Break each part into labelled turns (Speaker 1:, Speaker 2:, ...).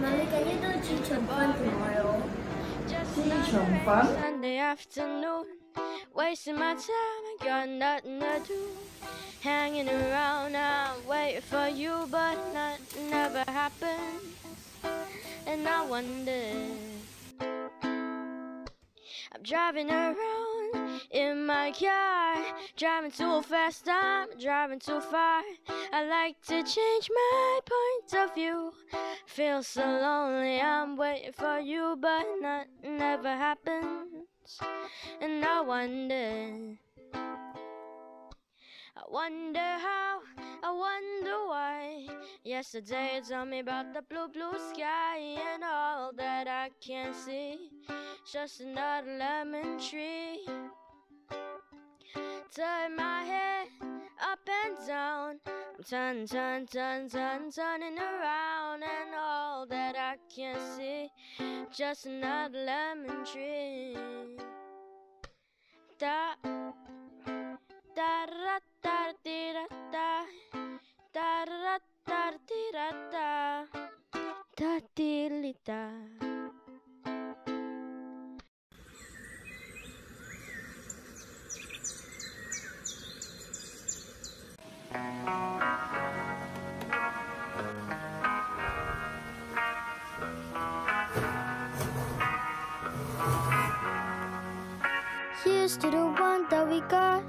Speaker 1: Can you do chee cheong fun tomorrow? Chee cheong fun?
Speaker 2: Sunday afternoon, wasting my time, I got nothing to do. Hanging around, I'm waiting for you, but nothing ever happens. And I wonder, I'm driving around in my car, driving too fast, I'm driving too far. I like to change my point of view. Feel so lonely, I'm waiting for you, but nothing ever happens. And I wonder, I wonder how, I wonder why. Yesterday you told me about the blue, blue sky and all that I can see. Just another lemon tree. Turn my head up and down. I'm turn, turn, turn, turn, turning around, and all that I can see, just another lemon tree. Da da da da da da da da da da da da da da da. Here's to the one that we got.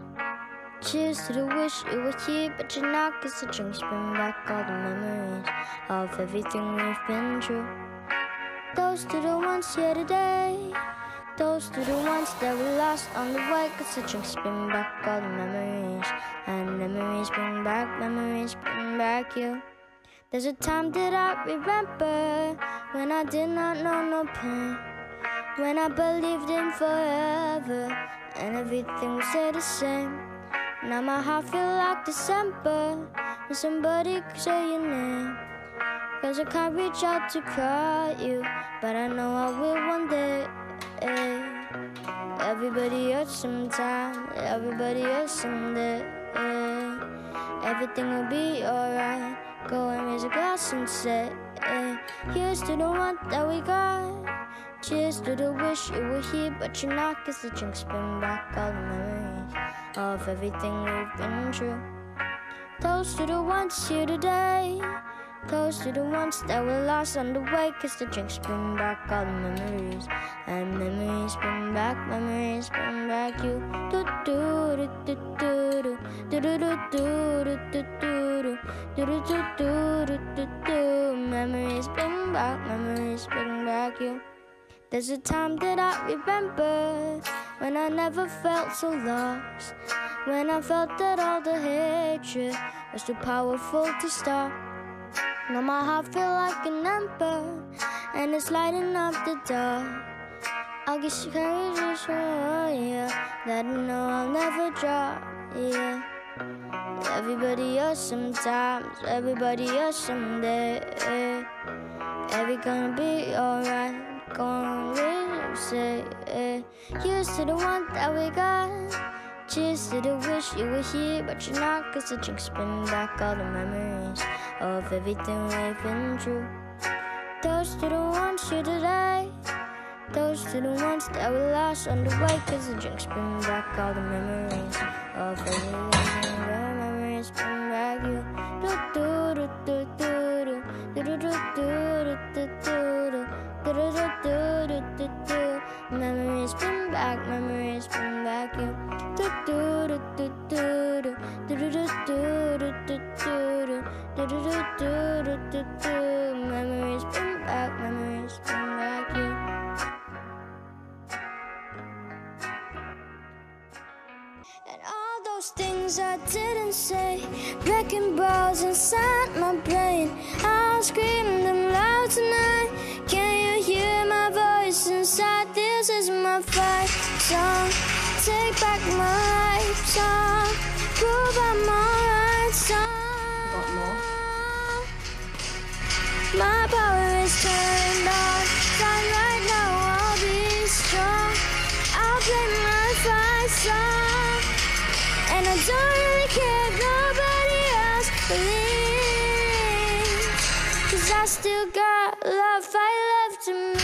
Speaker 2: Cheers to the wish you were here, but you're not. Cause the drinks bring back all the memories of everything we've been through. Those to the ones here today. Those to the ones that we lost on the way. Cause the drinks bring back all the memories. And memories bring back, memories bring back you. There's a time that I remember when I did not know no pain. When I believed in forever and everything would stay the same. Now my heart feel like December when somebody could say your name. Cause I can't reach out to call you, but I know I will one day. Everybody hurts sometime, everybody hurts someday. Everything will be alright. Go and raise a glass and say, Here's to the one that we got. Cheers to the wish you were here, but you're not. Cause the drinks bring back all the memories of everything we've been through. Toast to the ones here today. Toast to the ones that were lost on the way. Cause the drinks bring back all the memories. And memories bring back, memories bring back you. Do do do do do do do do do do do do do do do do do do Memories bring back, memories bring back you. There's a time that I remember when I never felt so lost. When I felt that all the hatred was too powerful to stop. Now my heart feel like an ember and it's lighting up the dark. I'll get courage to show yeah, that I know I'll never drop. Yeah. Everybody else sometimes, everybody else someday. Every gonna be alright gonna really say eh. Here's to the one that we got Cheers to the wish you were here But you're not cause the drinks bring back all the memories Of everything we've been through Toast to the Toast to the ones that we lost on the way Cause the drinks bring back all the memories Of the memories bring back you do do do do do do do do do do do do do do do do do Memories bring back, memories bring back you. Do do do do do do do do do do do do do do wrecking balls inside my brain. I'll scream them loud tonight. Can you hear my voice inside? This is my fight song. Take back my life song. Prove I'm alright song. My power is turned on. Fine right now, I'll be strong. I'll play my fight song. still got love, I love to